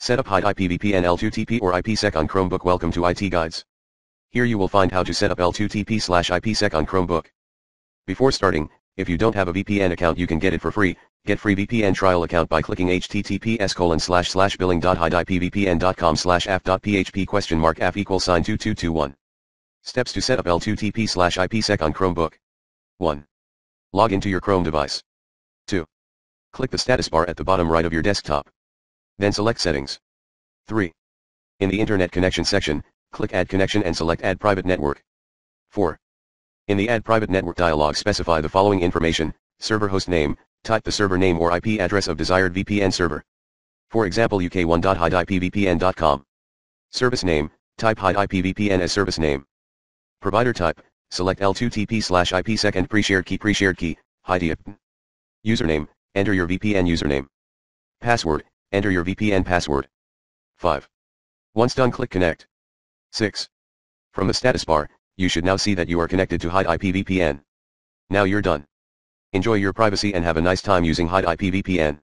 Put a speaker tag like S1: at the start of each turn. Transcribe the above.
S1: Set up Hide IPVPN L2TP or IPsec on Chromebook Welcome to IT Guides. Here you will find how to set up L2TP slash IPsec on Chromebook. Before starting, if you don't have a VPN account you can get it for free, get free VPN trial account by clicking https colon slash slash billing.hideipvpn.com slash app.php question mark app equals sign 2221. Steps to set up L2TP slash IPsec on Chromebook. 1. Log into your Chrome device. 2. Click the status bar at the bottom right of your desktop. Then select Settings. 3. In the Internet Connection section, click Add Connection and select Add Private Network. 4. In the Add Private Network dialog specify the following information, server host name, type the server name or IP address of desired VPN server. For example uk1.hideipvpn.com. Service name, type hide IPVPN as service name. Provider type, select L2TP slash IPsec and pre-shared key pre-shared key, hide Username, enter your VPN username. Password, enter your VPN password. 5. Once done click connect. 6. From the status bar, you should now see that you are connected to Hide IPVPN. Now you're done. Enjoy your privacy and have a nice time using Hide IPVPN.